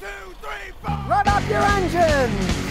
two, three, four. Run up your engines!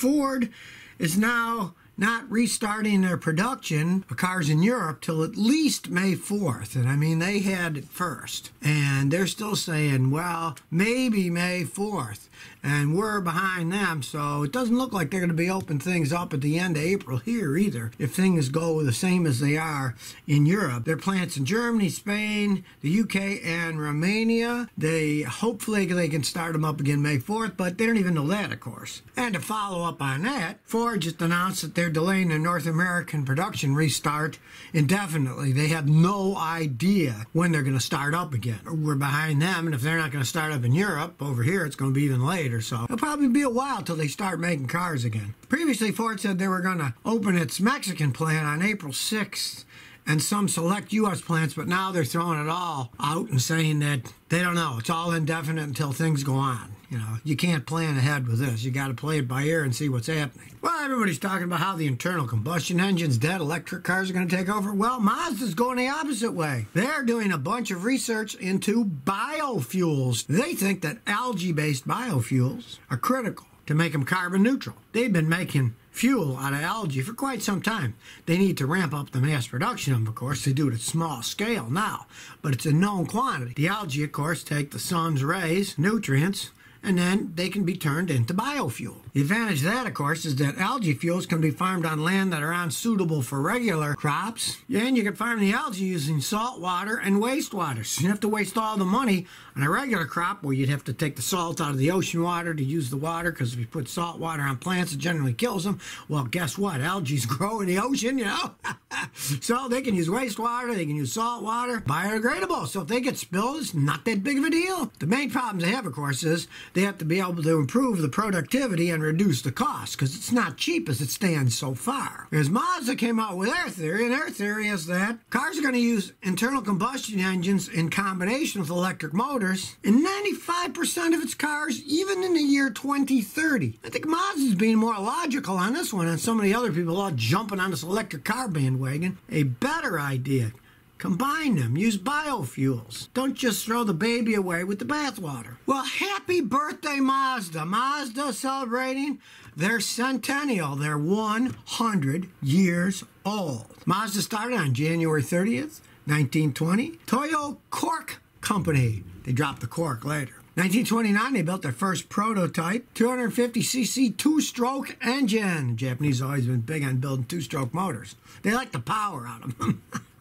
Ford is now not restarting their production of cars in Europe till at least May 4th. And I mean, they had it first. And they're still saying, well, maybe May 4th. And we're behind them, so it doesn't look like they're going to be opening things up at the end of April here either. If things go the same as they are in Europe, their plants in Germany, Spain, the UK, and Romania. They hopefully they can start them up again May 4th, but they don't even know that, of course. And to follow up on that, Ford just announced that they're delaying the North American production restart indefinitely. They have no idea when they're going to start up again. We're behind them, and if they're not going to start up in Europe, over here it's going to be even later. So it'll probably be a while till they start making cars again. Previously, Ford said they were going to open its Mexican plant on April 6th and some select U.S. plants, but now they're throwing it all out and saying that they don't know. It's all indefinite until things go on. You know, you can't plan ahead with this. You got to play it by ear and see what's happening. Well, everybody's talking about how the internal combustion engine's dead, electric cars are going to take over. Well, Mazda's going the opposite way. They're doing a bunch of research into biofuels. They think that algae-based biofuels are critical to make them carbon neutral. They've been making fuel out of algae for quite some time. They need to ramp up the mass production of them, of course. They do it at small scale now, but it's a known quantity. The algae, of course, take the sun's rays, nutrients, and then they can be turned into biofuel. The advantage of that, of course, is that algae fuels can be farmed on land that are unsuitable for regular crops, and you can farm the algae using salt water and wastewater. So you have to waste all the money on a regular crop where you'd have to take the salt out of the ocean water to use the water, because if you put salt water on plants, it generally kills them. Well, guess what? Algae's grow in the ocean, you know? so they can use wastewater, they can use salt water, biodegradable. So if they get spilled, it's not that big of a deal. The main problems they have, of course, is they have to be able to improve the productivity and reduce the cost because it's not cheap as it stands so far. As Mazda came out with their theory, and their theory is that cars are going to use internal combustion engines in combination with electric motors in 95% of its cars, even in the year 2030. I think Mazda's being more logical on this one and so many other people all jumping on this electric car bandwagon. A better idea. Combine them. Use biofuels. Don't just throw the baby away with the bathwater. Well, happy birthday, Mazda. Mazda celebrating their centennial. They're 100 years old. Mazda started on January 30th, 1920. Toyo Cork Company. They dropped the cork later. 1929, they built their first prototype 250cc two stroke engine. Japanese always been big on building two stroke motors. They like the power out of them.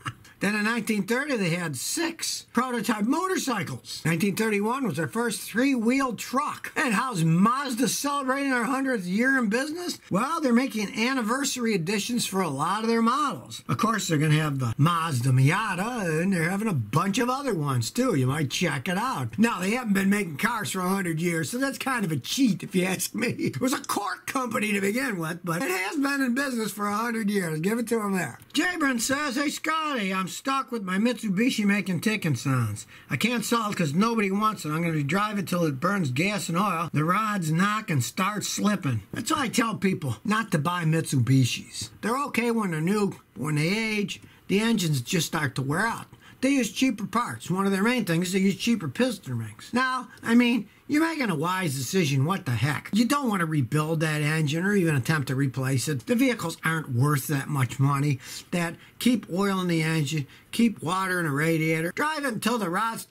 Then in 1930, they had six prototype motorcycles. 1931 was their first three-wheel truck. And how's Mazda celebrating their 100th year in business? Well, they're making anniversary editions for a lot of their models. Of course, they're going to have the Mazda Miata, and they're having a bunch of other ones, too. You might check it out. Now, they haven't been making cars for 100 years, so that's kind of a cheat, if you ask me. It was a cork company to begin with, but it has been in business for 100 years. Give it to them there. Jabron says, Hey, Scotty, I'm stuck with my Mitsubishi making ticking sounds. I can't sell it because nobody wants it. I'm going to drive it till it burns gas and oil. The rods knock and start slipping. That's why I tell people not to buy Mitsubishis. They're okay when they're new, but when they age, the engines just start to wear out. They use cheaper parts. One of their main things is they use cheaper piston rings. Now, I mean, you're making a wise decision. What the heck? You don't want to rebuild that engine or even attempt to replace it. The vehicles aren't worth that much money. That keep oil in the engine, keep water in the radiator, drive it until the rods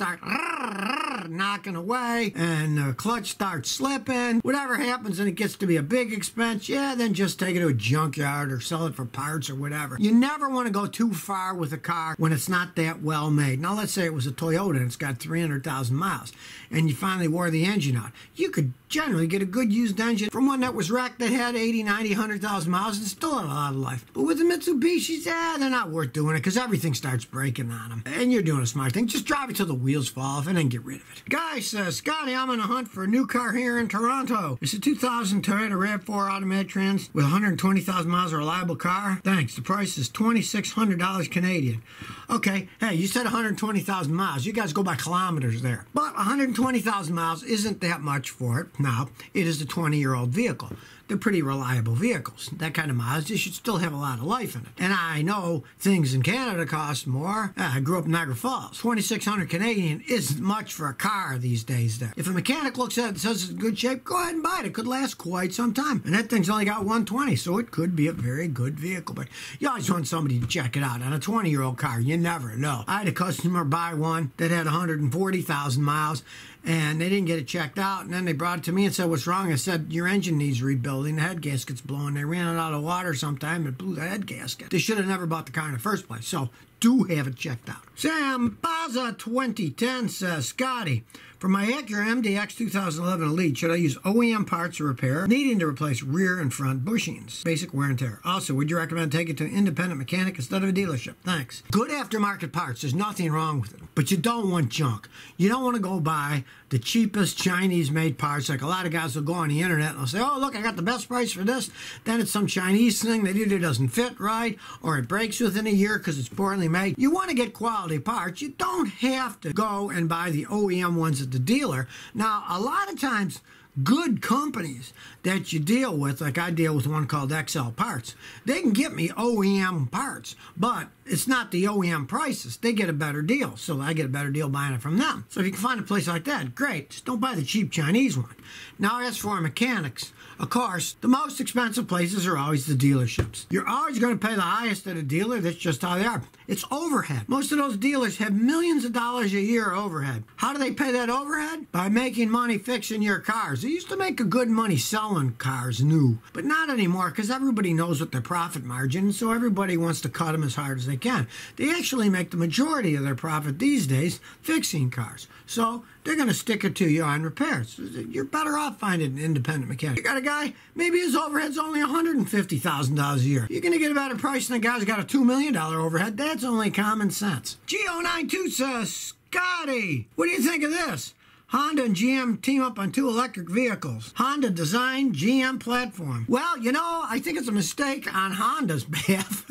knocking away and the clutch starts slipping. Whatever happens and it gets to be a big expense, yeah, then just take it to a junkyard or sell it for parts or whatever. You never want to go too far with a car when it's not that well made. Now, let's say it was a Toyota and it's got 300,000 miles and you finally wore the engine out. You could generally get a good used engine from one that was wrecked that had 80, 90, 100,000 miles and still had a lot of life. But with the Mitsubishis, ah, they're not worth doing it because everything starts breaking on them. And you're doing a smart thing. Just drive it till the wheels fall off and then get rid of it. Guy says, Scotty, I'm on a hunt for a new car here in Toronto. It's a 2000 Toyota RAV4 automatic trans with 120,000 miles of reliable car. Thanks. The price is $2,600 Canadian. Okay, hey, you said 120,000 miles. You guys go by kilometers there. But 120,000 miles isn't that much for it. Now, it is a 20 year old vehicle. They're pretty reliable vehicles. That kind of you should still have a lot of life in it. And I know things in Canada cost more. Uh, I grew up in Niagara Falls. 2600 Canadian isn't much for a car these days there. If a mechanic looks at it and says it's in good shape, go ahead and buy it. It could last quite some time. And that thing's only got 120, so it could be a very good vehicle. But you always want somebody to check it out. On a 20 year old car, you never know. I had a customer buy one that had 140,000 miles and they didn't get it checked out. And then they brought it to me and said, What's wrong? I said, Your engine needs The head gasket's blowing. They ran out of water sometime and blew the head gasket. They should have never bought the car in the first place. So do have it checked out. Sam Baza 2010 says, Scotty, for my Acura MDX 2011 Elite, should I use OEM parts to repair, needing to replace rear and front bushings? Basic wear and tear. Also, would you recommend taking it to an independent mechanic instead of a dealership? Thanks. Good aftermarket parts. There's nothing wrong with it. But you don't want junk. You don't want to go buy the cheapest Chinese made parts. Like a lot of guys will go on the internet and they'll say, oh, look, I got the best price for this. Then it's some Chinese thing that either doesn't fit right or it breaks within a year because it's poorly made. You want to get quality parts. You don't have to go and buy the OEM ones the dealer. Now, a lot of times, good companies that you deal with, like I deal with one called XL Parts, they can get me OEM parts, but it's not the OEM prices. They get a better deal, so I get a better deal buying it from them. So if you can find a place like that, great. Just don't buy the cheap Chinese one. Now, as for mechanics, of course, the most expensive places are always the dealerships. You're always going to pay the highest at a dealer. That's just how they are. It's overhead. Most of those dealers have millions of dollars a year overhead. How do they pay that overhead? By making money fixing your cars. They used to make a good money selling cars new, but not anymore because everybody knows what their profit margin, so everybody wants to cut them as hard as they can. They actually make the majority of their profit these days fixing cars. So they're going to stick it to you on repairs. You're better off finding an independent mechanic. You got a guy, maybe his overhead's only $150,000 a year. You're going to get a better price than a guy's got a $2 million overhead. That's only common sense. G092 says, Scotty, what do you think of this? Honda and GM team up on two electric vehicles. Honda design, GM platform. Well, you know, I think it's a mistake on Honda's behalf.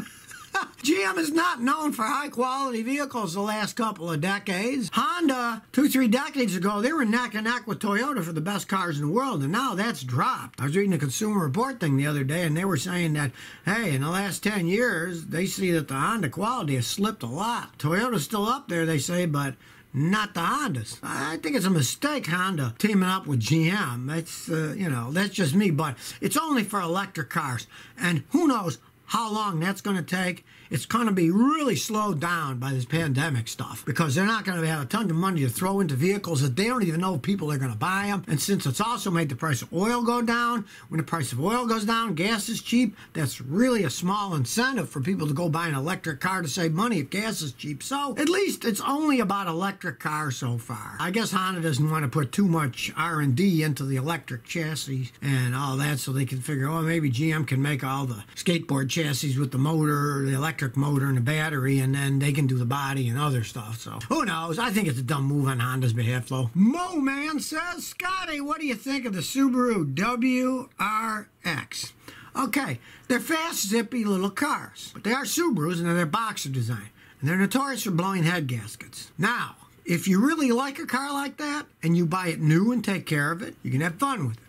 GM is not known for high quality vehicles the last couple of decades. Honda, two, three decades ago, they were neck and neck with Toyota for the best cars in the world, and now that's dropped. I was reading a Consumer Report thing the other day, and they were saying that, hey, in the last 10 years, they see that the Honda quality has slipped a lot. Toyota's still up there, they say, but not the Hondas. I think it's a mistake, Honda teaming up with GM. That's, uh, you know, that's just me, but it's only for electric cars. And who knows how long that's going to take it's going to be really slowed down by this pandemic stuff because they're not going to have a ton of money to throw into vehicles that they don't even know people are going to buy them. And since it's also made the price of oil go down, when the price of oil goes down, gas is cheap. That's really a small incentive for people to go buy an electric car to save money if gas is cheap. So at least it's only about electric cars so far. I guess Honda doesn't want to put too much R&D into the electric chassis and all that so they can figure, oh, maybe GM can make all the skateboard chassis with the motor, the electric electric motor and the battery, and then they can do the body and other stuff. So who knows? I think it's a dumb move on Honda's behalf, though. Mo Man says, Scotty, what do you think of the Subaru WRX? Okay, they're fast, zippy little cars, but they are Subarus and they're boxer design, and they're notorious for blowing head gaskets. Now, if you really like a car like that and you buy it new and take care of it, you can have fun with it.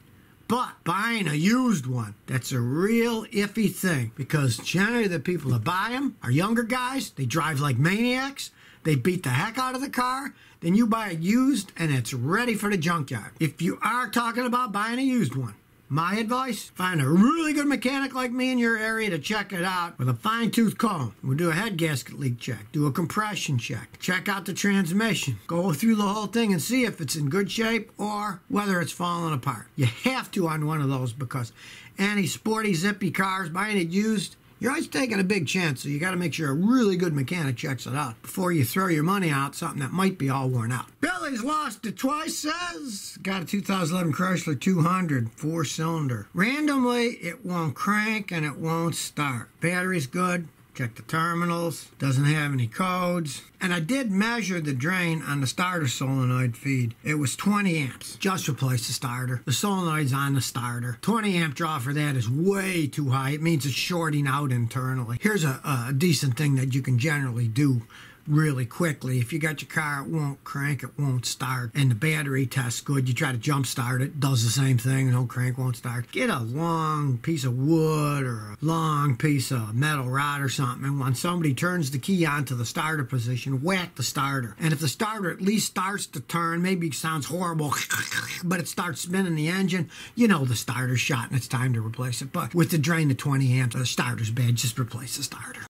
But buying a used one, that's a real iffy thing because generally the people that buy them are younger guys. They drive like maniacs. They beat the heck out of the car. Then you buy it used and it's ready for the junkyard. If you are talking about buying a used one, my advice find a really good mechanic like me in your area to check it out with a fine tooth comb. We'll do a head gasket leak check, do a compression check, check out the transmission, go through the whole thing and see if it's in good shape or whether it's falling apart. You have to on one of those because any sporty, zippy cars, buying it used, you're always taking a big chance, so you got to make sure a really good mechanic checks it out before you throw your money out something that might be all worn out. Billy's lost it twice, says. Got a 2011 Chrysler 200 four cylinder. Randomly, it won't crank and it won't start. Battery's good, check the terminals, doesn't have any codes. And I did measure the drain on the starter solenoid feed. It was 20 amps. Just replaced the starter. The solenoid's on the starter. 20 amp draw for that is way too high. It means it's shorting out internally. Here's a, a decent thing that you can generally do really quickly. If you got your car, it won't crank, it won't start, and the battery tests good. You try to jump start it, does the same thing, no crank, won't start. Get a long piece of wood or a long piece of metal rod or something, and when somebody turns the key onto the starter position, whack the starter. And if the starter at least starts to turn, maybe it sounds horrible, but it starts spinning the engine, you know the starter's shot and it's time to replace it. But with the drain to 20 amps, the starter's bad, just replace the starter.